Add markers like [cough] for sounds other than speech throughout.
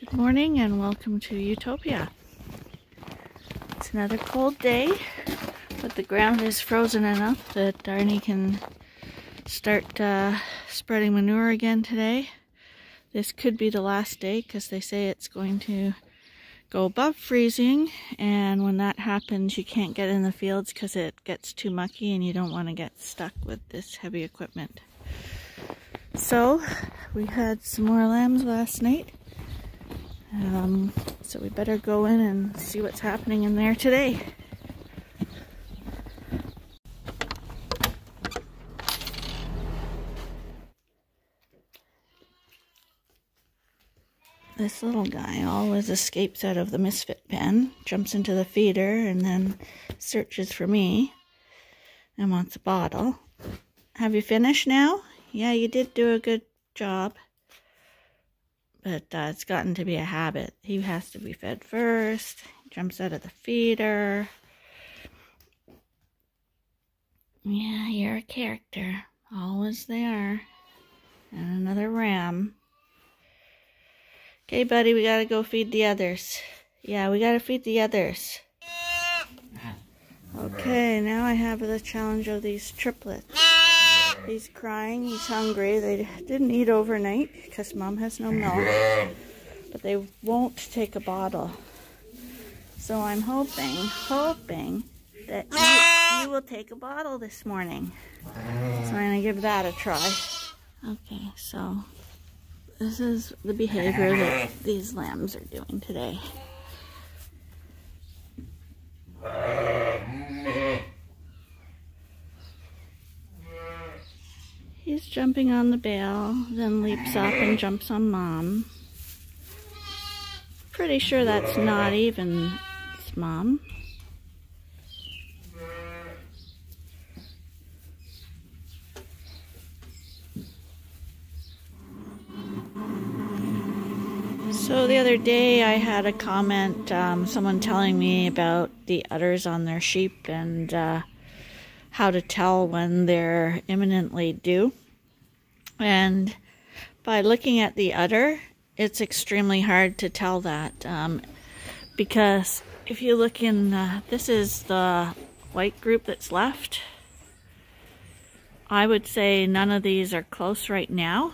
Good morning and welcome to Ewetopia. It's another cold day, but the ground is frozen enough that Darnie can start uh, spreading manure again today. This could be the last day because they say it's going to go above freezing and when that happens you can't get in the fields because it gets too mucky and you don't want to get stuck with this heavy equipment. So we had some more lambs last night um, so we better go in and see what's happening in there today. This little guy always escapes out of the misfit pen, jumps into the feeder, and then searches for me and wants a bottle. Have you finished now? Yeah, you did do a good job but uh, it's gotten to be a habit. He has to be fed first, jumps out of the feeder. Yeah, you're a character. Always there. And another ram. Okay, buddy, we gotta go feed the others. Yeah, we gotta feed the others. Okay, now I have the challenge of these triplets. He's crying. He's hungry. They didn't eat overnight because mom has no milk. But they won't take a bottle. So I'm hoping, hoping that you will take a bottle this morning. So I'm to give that a try. Okay, so this is the behavior that these lambs are doing today. He's jumping on the bale, then leaps up and jumps on mom. Pretty sure that's not even mom. So the other day I had a comment, um, someone telling me about the udders on their sheep and uh, how to tell when they're imminently due. And by looking at the udder, it's extremely hard to tell that um, because if you look in, uh, this is the white group that's left. I would say none of these are close right now.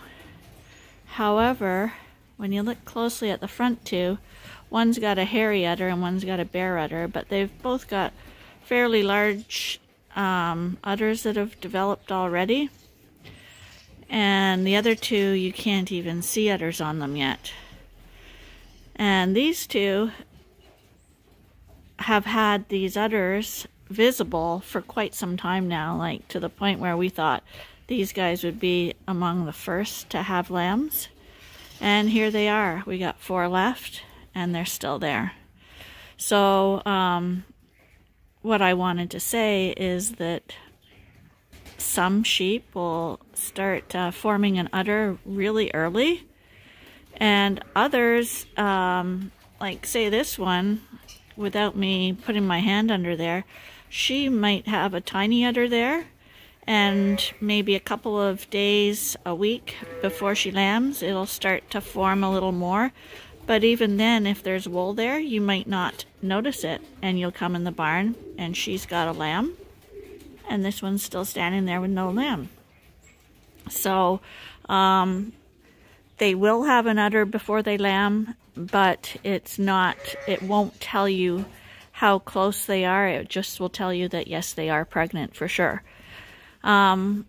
However, when you look closely at the front two, one's got a hairy udder and one's got a bare udder, but they've both got fairly large um, udders that have developed already and the other two you can't even see udders on them yet. And these two have had these udders visible for quite some time now, like to the point where we thought these guys would be among the first to have lambs. And here they are. We got four left, and they're still there. So, um, what I wanted to say is that some sheep will start uh, forming an udder really early and others um, like say this one without me putting my hand under there she might have a tiny udder there and maybe a couple of days a week before she lambs it'll start to form a little more but even then if there's wool there you might not notice it and you'll come in the barn and she's got a lamb and this one's still standing there with no limb. So um, they will have an udder before they lamb, but it's not, it won't tell you how close they are. It just will tell you that yes, they are pregnant for sure. Um,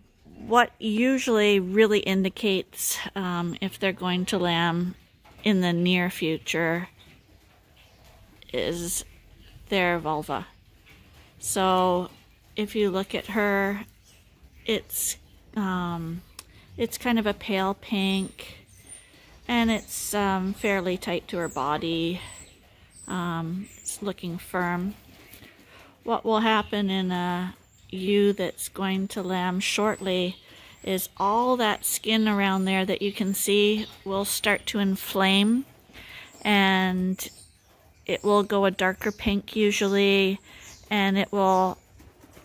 what usually really indicates um, if they're going to lamb in the near future is their vulva. So if you look at her, it's um, it's kind of a pale pink, and it's um, fairly tight to her body. Um, it's looking firm. What will happen in a ewe that's going to lamb shortly is all that skin around there that you can see will start to inflame and it will go a darker pink usually and it will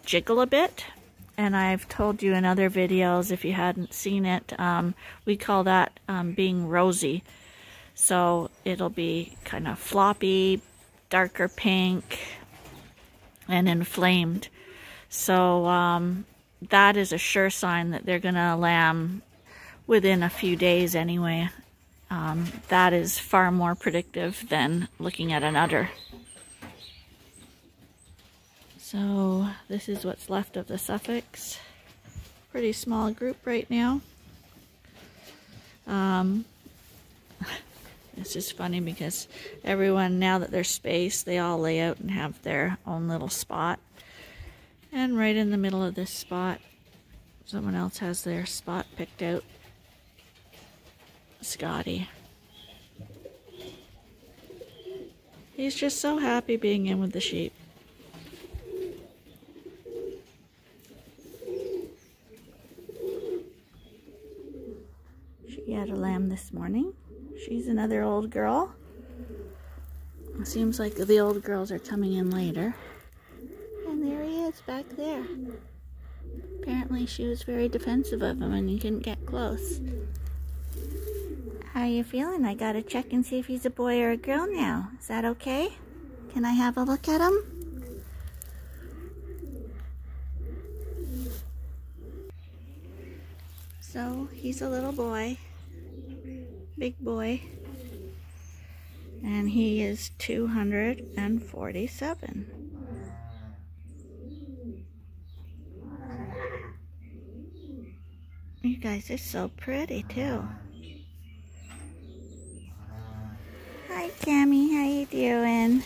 jiggle a bit. And I've told you in other videos, if you hadn't seen it, um, we call that um, being rosy. So it'll be kind of floppy, darker pink, and inflamed. So um, that is a sure sign that they're going to lamb within a few days anyway. Um, that is far more predictive than looking at an udder. So this is what's left of the Suffolks. Pretty small group right now. Um, [laughs] it's just funny because everyone, now that they're spaced, they all lay out and have their own little spot. And right in the middle of this spot, someone else has their spot picked out. Scotty. He's just so happy being in with the sheep. She had a lamb this morning. She's another old girl. It seems like the old girls are coming in later. And there he is back there. Apparently she was very defensive of him and he couldn't get close. How are you feeling? I gotta check and see if he's a boy or a girl now. Is that okay? Can I have a look at him? So, he's a little boy. Big boy. And he is 247. You guys are so pretty too. Hi, Cammy. How you doing?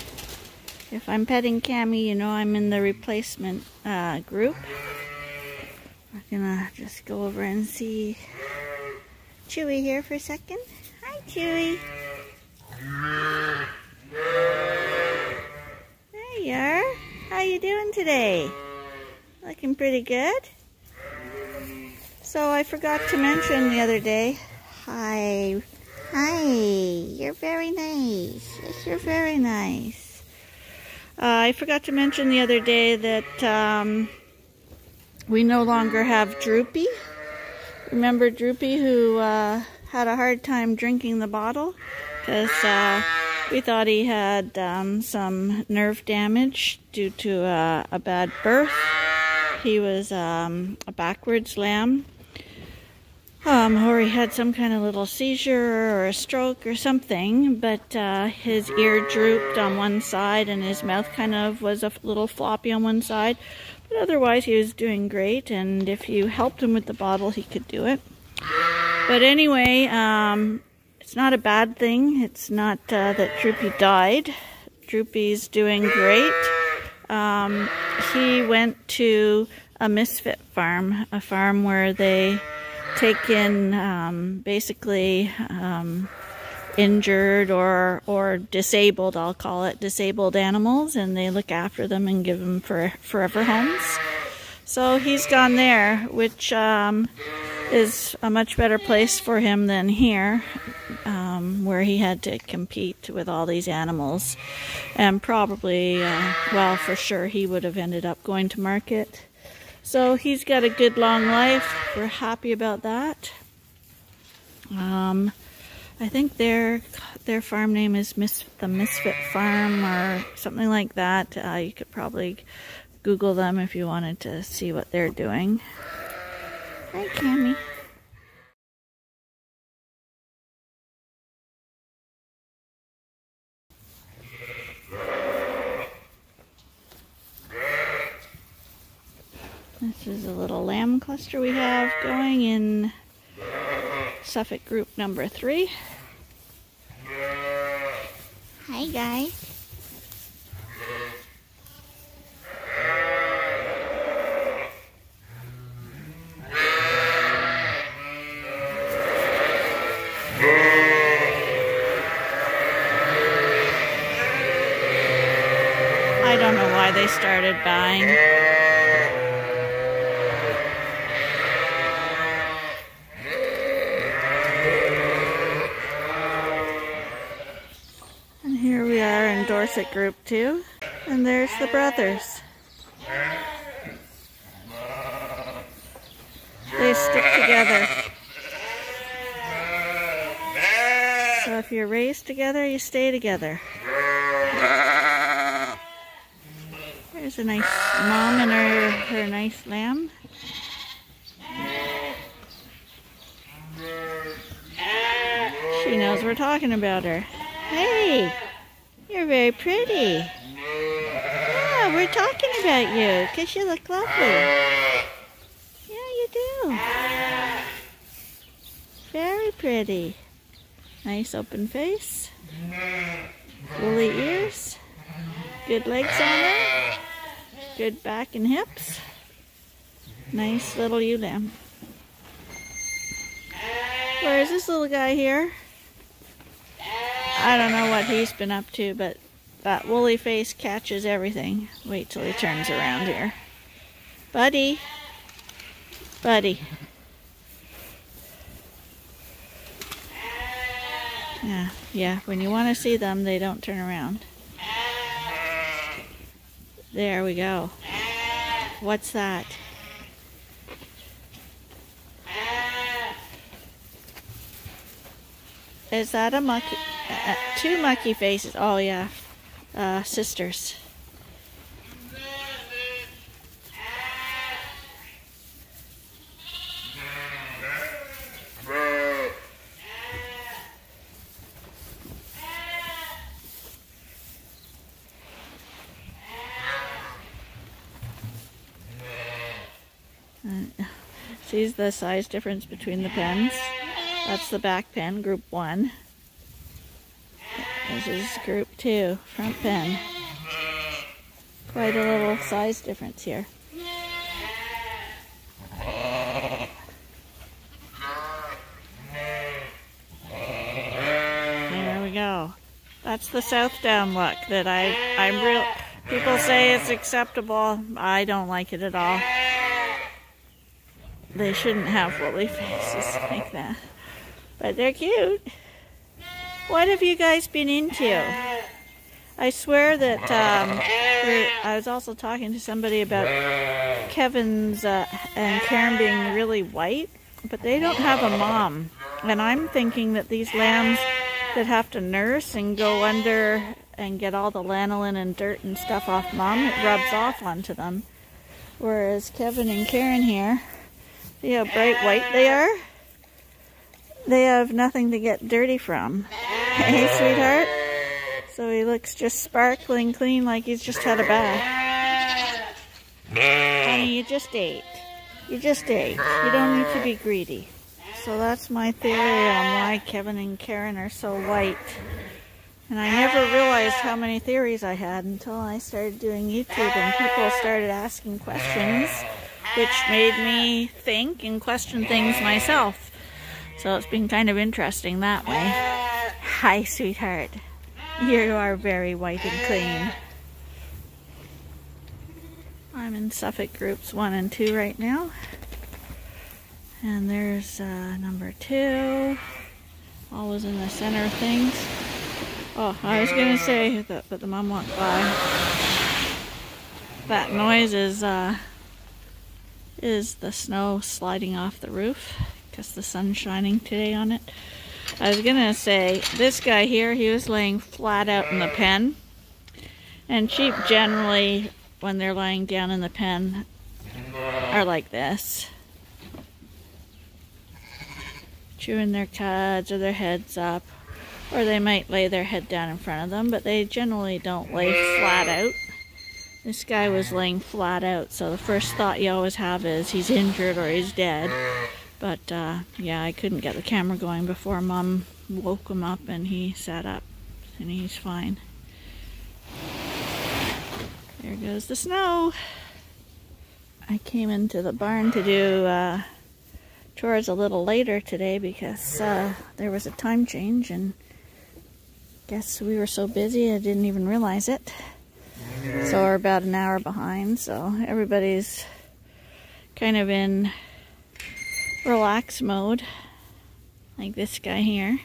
If I'm petting Cammy, you know I'm in the replacement uh, group. We're gonna just go over and see Chewy here for a second. Chewy. There you are. How you doing today? Looking pretty good. So I forgot to mention the other day. Hi. Hi, you're very nice. Yes, you're very nice. Uh, I forgot to mention the other day that um, we no longer have Droopy. Remember Droopy who uh, had a hard time drinking the bottle? Because uh, we thought he had um, some nerve damage due to uh, a bad birth. He was um, a backwards lamb um, or he had some kind of little seizure or a stroke or something, but uh, his ear drooped on one side and his mouth kind of was a little floppy on one side. But otherwise, he was doing great, and if you helped him with the bottle, he could do it. But anyway, um, it's not a bad thing. It's not uh, that Droopy died. Droopy's doing great. Um, he went to a misfit farm, a farm where they take in um, basically um, injured or or disabled, I'll call it disabled animals, and they look after them and give them for forever homes. So he's gone there, which um, is a much better place for him than here, um, where he had to compete with all these animals. And probably, uh, well, for sure, he would have ended up going to market so he's got a good long life. We're happy about that. Um, I think their their farm name is Miss the Misfit Farm or something like that. Uh, you could probably Google them if you wanted to see what they're doing. Hi, Cammy. This is a little lamb cluster we have going in Suffolk group number three. Hi guys. They started buying. Dorset group 2. And there's the brothers. They stick together. So If you're raised together, you stay together. There's a nice mom and her, her nice lamb. She knows we're talking about her. Hey, you're very pretty. Yeah, we're talking about you because you look lovely. Yeah, you do. Very pretty. Nice open face. Woolly ears. Good legs on her. Good back and hips. Nice little ewe lamb. Where is this little guy here? I don't know what he's been up to, but that woolly face catches everything. Wait till he turns around here. Buddy. Buddy. Yeah, yeah, when you want to see them, they don't turn around. There we go. What's that? Is that a monkey? Uh, two monkey faces. Oh, yeah. Uh, sisters. Sees the size difference between the pens. That's the back pen, group one. This is group two, front pen. Quite a little size difference here. There we go. That's the South Down look that I, I'm real, people say it's acceptable. I don't like it at all. They shouldn't have woolly faces like that. But they're cute. What have you guys been into? I swear that um, I was also talking to somebody about Kevin's uh, and Karen being really white, but they don't have a mom. And I'm thinking that these lambs that have to nurse and go under and get all the lanolin and dirt and stuff off mom, it rubs off onto them. Whereas Kevin and Karen here, see how bright white they are? they have nothing to get dirty from. [laughs] Hey, sweetheart? So he looks just sparkling clean like he's just had a bath. Honey, you just ate. You just ate. You don't need to be greedy. So that's my theory on why Kevin and Karen are so white. And I never realized how many theories I had until I started doing YouTube and people started asking questions, which made me think and question things myself. So it's been kind of interesting that way. Hi, sweetheart. You are very white and clean. I'm in Suffolk groups one and two right now. And there's uh, number two. Always in the center of things. Oh, I was to say that, but the mom walked by. That noise is, uh, is the snow sliding off the roof because the sun's shining today on it. I was gonna say, this guy here, he was laying flat out in the pen. And sheep generally, when they're lying down in the pen, are like this. Chewing their cuds or their heads up. Or they might lay their head down in front of them, but they generally don't lay flat out. This guy was laying flat out, so the first thought you always have is he's injured or he's dead. But uh, yeah, I couldn't get the camera going before mom woke him up and he sat up and he's fine. There goes the snow. I came into the barn to do uh, chores a little later today because uh, there was a time change and guess we were so busy I didn't even realize it. So we're about an hour behind, so everybody's kind of in relax mode, like this guy here.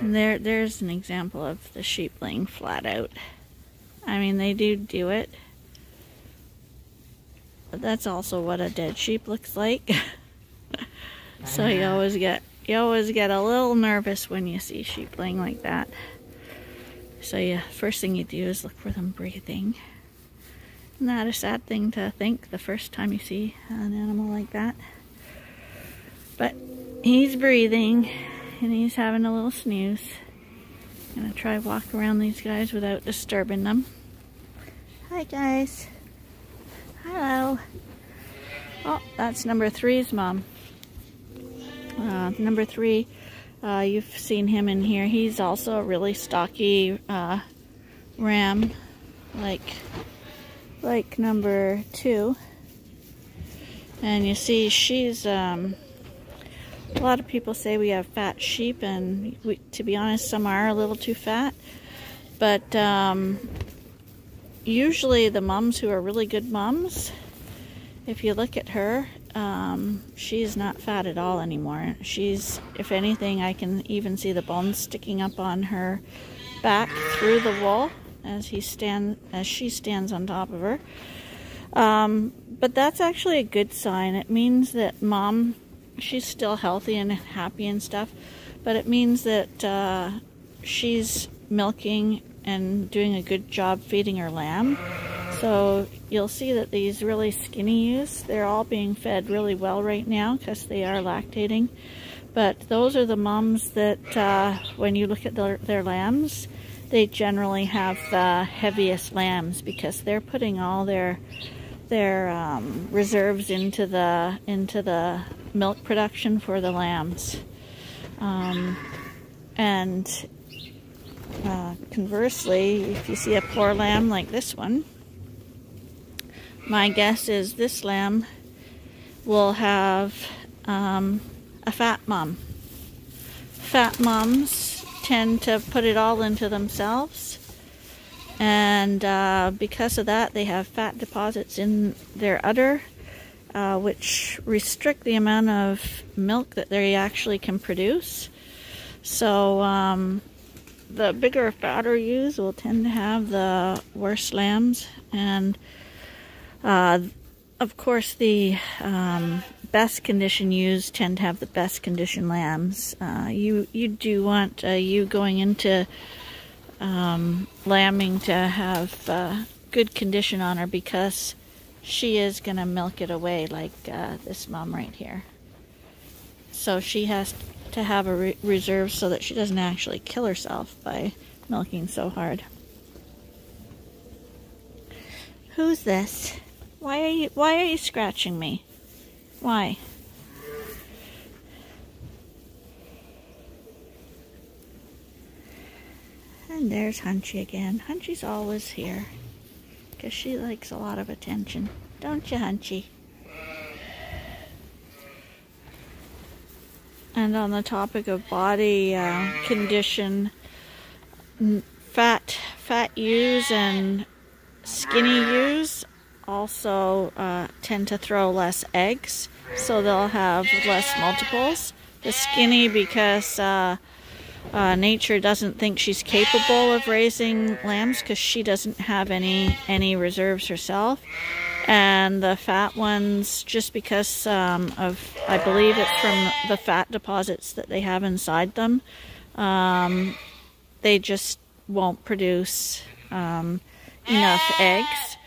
And there, there's an example of the sheep laying flat out. I mean, they do do it. But that's also what a dead sheep looks like. [laughs] So you uh-huh. always get you always get a little nervous when you see sheep laying like that. So yeah, first thing you do is look for them breathing. Not a sad thing to think the first time you see an animal like that. But he's breathing and he's having a little snooze. I'm Gonna try walk around these guys without disturbing them. Hi guys. Hello. Oh, that's number three's mom. Uh, number three, uh, you've seen him in here. He's also a really stocky uh, ram, like like number two. And you see, she's um, a lot of people say we have fat sheep, and we, to be honest, some are a little too fat. But um, usually, the mums who are really good mums, if you look at her, um, she's not fat at all anymore. She's, if anything, I can even see the bones sticking up on her back through the wool as he stand as she stands on top of her. Um, but that's actually a good sign. It means that mom, she's still healthy and happy and stuff, but it means that uh, she's milking and doing a good job feeding her lamb. So you'll see that these really skinny ewes, they're all being fed really well right now because they are lactating. But those are the mums that, uh, when you look at their, their lambs, they generally have the heaviest lambs because they're putting all their their um, reserves into the into the milk production for the lambs. Um, and uh, conversely, if you see a poor lamb like this one, my guess is this lamb will have um, a fat mom. Fat moms tend to put it all into themselves and uh, because of that they have fat deposits in their udder uh, which restrict the amount of milk that they actually can produce so um, the bigger fatter ewes will tend to have the worst lambs and uh, of course, the um, best condition ewes tend to have the best condition lambs. Uh, you you do want uh, you going into um, lambing to have uh, good condition on her because she is going to milk it away like uh, this mom right here. So she has to have a re reserve so that she doesn't actually kill herself by milking so hard. Who's this? Why are you why are you scratching me? Why? And there's Hunchy again. Hunchy's always here. Because she likes a lot of attention. Don't you, Hunchy? And on the topic of body uh, condition, fat, fat ewes and skinny ewes also uh, tend to throw less eggs, so they'll have less multiples. The skinny because uh, uh, nature doesn't think she's capable of raising lambs because she doesn't have any any reserves herself. And the fat ones, just because um, of, I believe it's from the fat deposits that they have inside them, um, they just won't produce um, enough eggs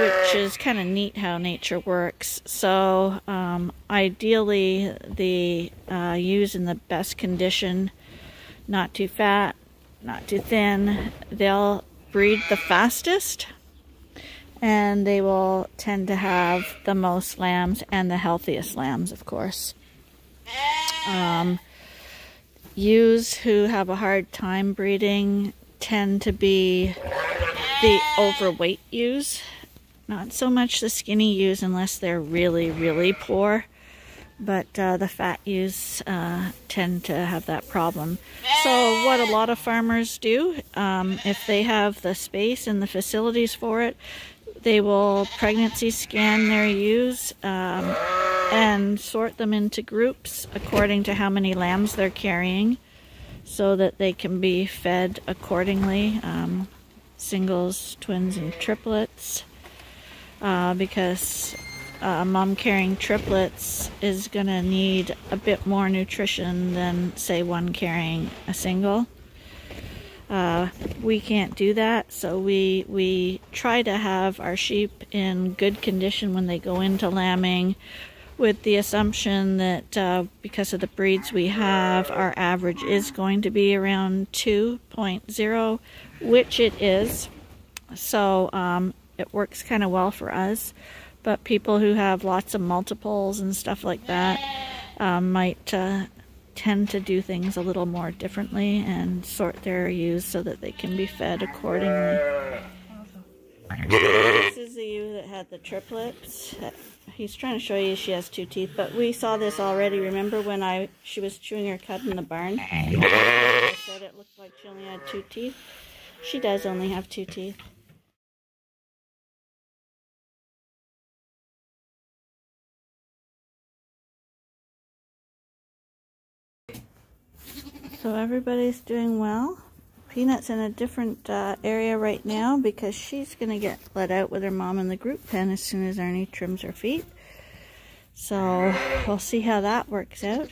which is kind of neat how nature works. So um, ideally, the uh, ewes in the best condition, not too fat, not too thin, they'll breed the fastest and they will tend to have the most lambs and the healthiest lambs, of course. Um, ewes who have a hard time breeding tend to be the overweight ewes not so much the skinny ewes unless they're really, really poor. But uh, the fat ewes uh, tend to have that problem. So what a lot of farmers do, um, if they have the space and the facilities for it, they will pregnancy scan their ewes um, and sort them into groups according to how many lambs they're carrying so that they can be fed accordingly. Um, singles, twins, and triplets uh, because uh, mom carrying triplets is going to need a bit more nutrition than, say, one carrying a single. Uh, we can't do that, so we we try to have our sheep in good condition when they go into lambing, with the assumption that uh, because of the breeds we have, our average is going to be around 2.0, which it is. So um, it works kind of well for us. But people who have lots of multiples and stuff like that um, might uh, tend to do things a little more differently and sort their ewes so that they can be fed accordingly. This is the ewe that had the triplets. He's trying to show you she has two teeth, but we saw this already. Remember when I she was chewing her cud in the barn? I said it looked like she only had two teeth. She does only have two teeth. So everybody's doing well. Peanut's in a different uh, area right now because she's going to get let out with her mom in the group pen as soon as Arnie trims her feet. So we'll see how that works out.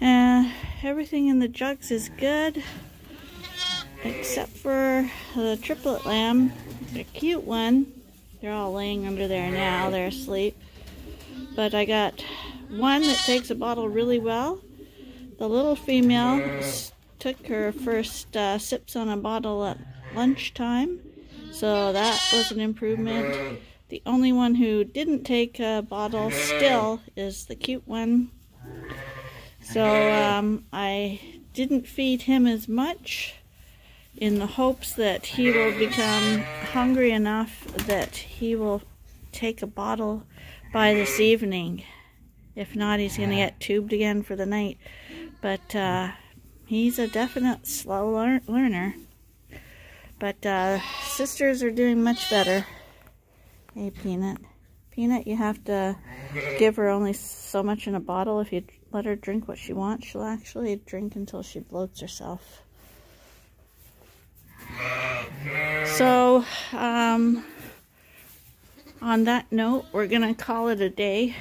And everything in the jugs is good except for the triplet lamb, the cute one. They're all laying under there now. They're asleep. But I got one that takes a bottle really well the little female took her first uh, sips on a bottle at lunchtime, so that was an improvement. The only one who didn't take a bottle still is the cute one. So um, I didn't feed him as much in the hopes that he will become hungry enough that he will take a bottle by this evening. If not, he's going to get tubed again for the night. But uh, he's a definite slow lear learner. But uh, sisters are doing much better. Hey, Peanut. Peanut, you have to give her only so much in a bottle. If you let her drink what she wants, she'll actually drink until she bloats herself. So, um, on that note, we're going to call it a day.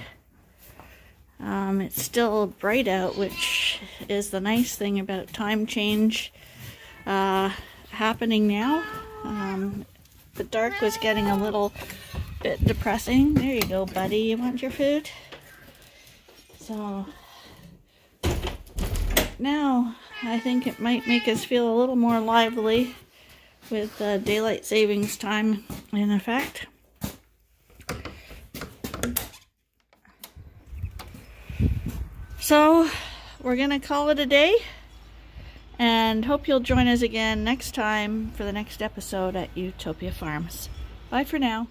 Um, it's still bright out, which is the nice thing about time change uh, happening now. Um, the dark was getting a little bit depressing. There you go, buddy. You want your food? So now I think it might make us feel a little more lively with uh, daylight savings time in effect. So we're going to call it a day and hope you'll join us again next time for the next episode at Ewetopia Farms. Bye for now.